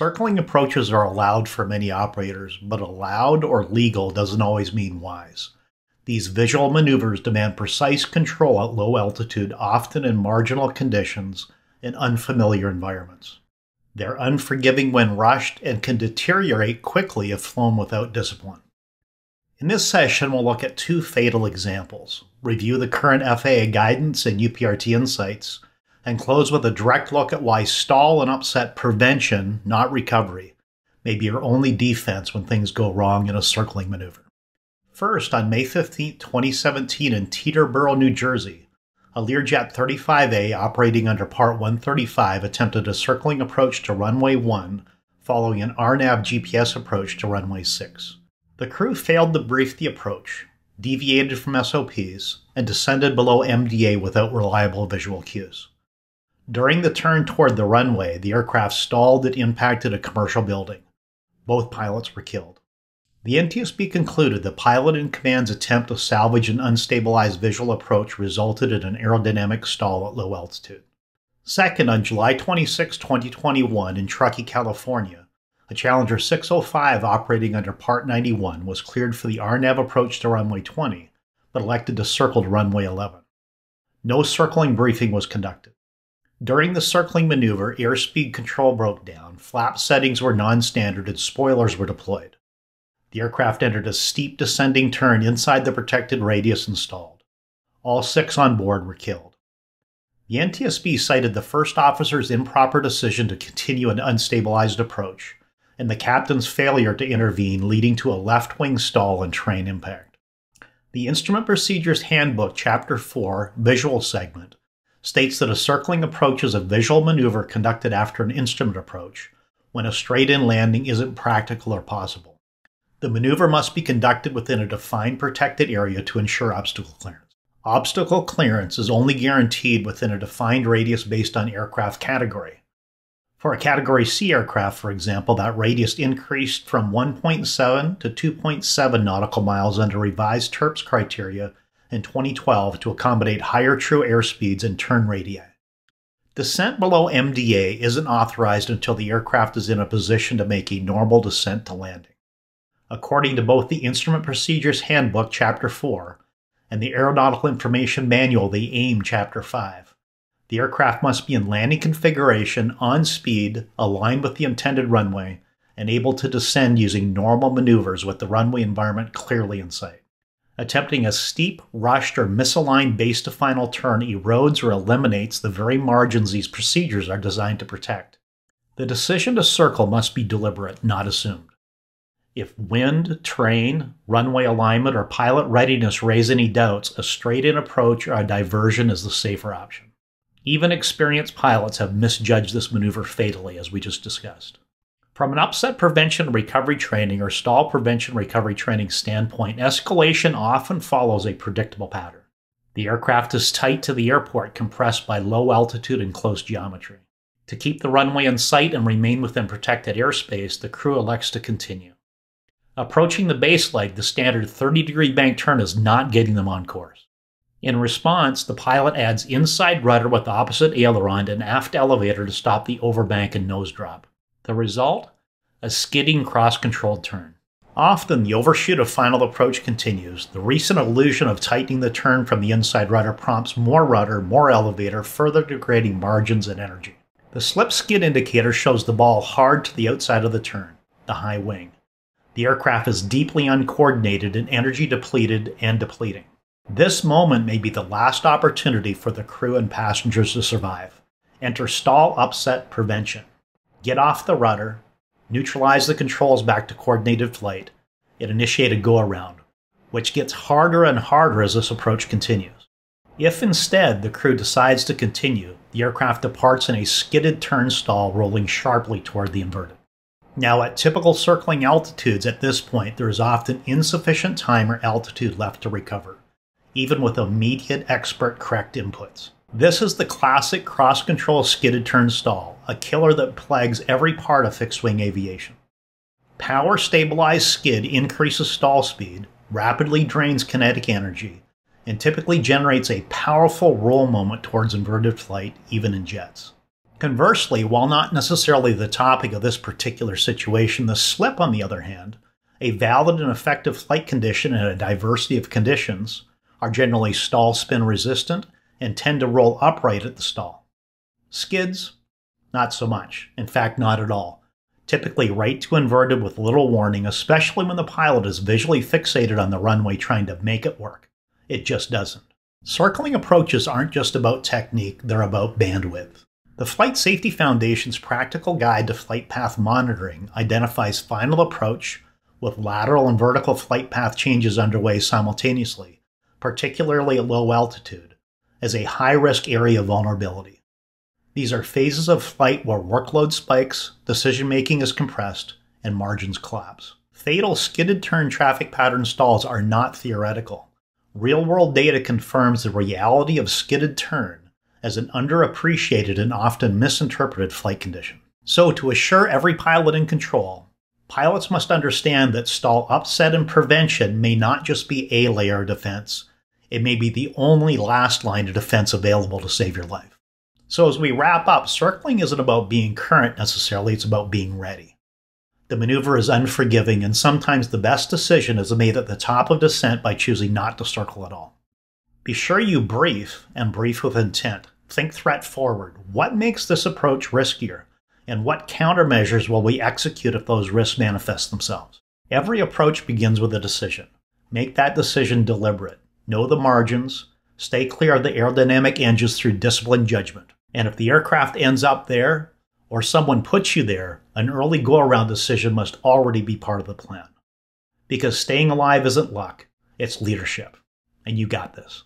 Circling approaches are allowed for many operators, but allowed or legal doesn't always mean wise. These visual maneuvers demand precise control at low altitude, often in marginal conditions in unfamiliar environments. They're unforgiving when rushed and can deteriorate quickly if flown without discipline. In this session, we'll look at two fatal examples, review the current FAA guidance and UPRT insights, and close with a direct look at why stall and upset prevention, not recovery, may be your only defense when things go wrong in a circling maneuver. First, on May 15, 2017, in Teterboro, New Jersey, a Learjet 35A operating under Part 135 attempted a circling approach to runway 1 following an RNAV GPS approach to runway 6. The crew failed to brief the approach, deviated from SOPs, and descended below MDA without reliable visual cues. During the turn toward the runway, the aircraft stalled and impacted a commercial building. Both pilots were killed. The NTSB concluded the pilot in command's attempt to salvage an unstabilized visual approach resulted in an aerodynamic stall at low altitude. Second, on July 26, 2021, in Truckee, California, a Challenger 605 operating under Part 91 was cleared for the RNAV approach to runway 20, but elected to circle to runway 11. No circling briefing was conducted. During the circling maneuver, airspeed control broke down, flap settings were non standard, and spoilers were deployed. The aircraft entered a steep descending turn inside the protected radius installed. All six on board were killed. The NTSB cited the first officer's improper decision to continue an unstabilized approach and the captain's failure to intervene, leading to a left wing stall and train impact. The Instrument Procedures Handbook, Chapter 4, Visual Segment, states that a circling approach is a visual maneuver conducted after an instrument approach when a straight in landing isn't practical or possible. The maneuver must be conducted within a defined protected area to ensure obstacle clearance. Obstacle clearance is only guaranteed within a defined radius based on aircraft category. For a Category C aircraft, for example, that radius increased from 1.7 to 2.7 nautical miles under revised TERPS criteria in 2012 to accommodate higher true airspeeds and turn radii. Descent below MDA isn't authorized until the aircraft is in a position to make a normal descent to landing according to both the Instrument Procedures Handbook, Chapter 4, and the Aeronautical Information Manual, the AIM, Chapter 5. The aircraft must be in landing configuration, on speed, aligned with the intended runway, and able to descend using normal maneuvers with the runway environment clearly in sight. Attempting a steep, rushed, or misaligned base to final turn erodes or eliminates the very margins these procedures are designed to protect. The decision to circle must be deliberate, not assumed. If wind, terrain, runway alignment, or pilot readiness raise any doubts, a straight in approach or a diversion is the safer option. Even experienced pilots have misjudged this maneuver fatally, as we just discussed. From an upset prevention recovery training or stall prevention recovery training standpoint, escalation often follows a predictable pattern. The aircraft is tight to the airport, compressed by low altitude and close geometry. To keep the runway in sight and remain within protected airspace, the crew elects to continue. Approaching the base leg, the standard 30 degree bank turn is not getting them on course. In response, the pilot adds inside rudder with the opposite aileron and aft elevator to stop the overbank and nose drop. The result? A skidding cross controlled turn. Often, the overshoot of final approach continues. The recent illusion of tightening the turn from the inside rudder prompts more rudder, more elevator, further degrading margins and energy. The slip skid indicator shows the ball hard to the outside of the turn, the high wing. The aircraft is deeply uncoordinated and energy depleted and depleting. This moment may be the last opportunity for the crew and passengers to survive. Enter stall upset prevention. Get off the rudder, neutralize the controls back to coordinated flight, and initiate a go around, which gets harder and harder as this approach continues. If instead the crew decides to continue, the aircraft departs in a skidded turn stall rolling sharply toward the inverted. Now, at typical circling altitudes at this point, there is often insufficient time or altitude left to recover, even with immediate expert correct inputs. This is the classic cross control skidded turn stall, a killer that plagues every part of fixed wing aviation. Power stabilized skid increases stall speed, rapidly drains kinetic energy, and typically generates a powerful roll moment towards inverted flight, even in jets. Conversely, while not necessarily the topic of this particular situation, the slip, on the other hand, a valid and effective flight condition in a diversity of conditions, are generally stall spin resistant and tend to roll upright at the stall. Skids, not so much. In fact, not at all. Typically right to inverted with little warning, especially when the pilot is visually fixated on the runway trying to make it work. It just doesn't. Circling approaches aren't just about technique, they're about bandwidth. The Flight Safety Foundation's Practical Guide to Flight Path Monitoring identifies final approach with lateral and vertical flight path changes underway simultaneously, particularly at low altitude, as a high risk area of vulnerability. These are phases of flight where workload spikes, decision making is compressed, and margins collapse. Fatal skidded turn traffic pattern stalls are not theoretical. Real world data confirms the reality of skidded turn as an underappreciated and often misinterpreted flight condition. So, to assure every pilot in control, pilots must understand that stall upset and prevention may not just be a layer of defense, it may be the only last line of defense available to save your life. So, as we wrap up, circling isn't about being current necessarily, it's about being ready. The maneuver is unforgiving, and sometimes the best decision is made at the top of descent by choosing not to circle at all. Be sure you brief, and brief with intent. Think threat forward. What makes this approach riskier? And what countermeasures will we execute if those risks manifest themselves? Every approach begins with a decision. Make that decision deliberate. Know the margins. Stay clear of the aerodynamic edges through disciplined judgment. And if the aircraft ends up there, or someone puts you there, an early go around decision must already be part of the plan. Because staying alive isn't luck, it's leadership. And you got this.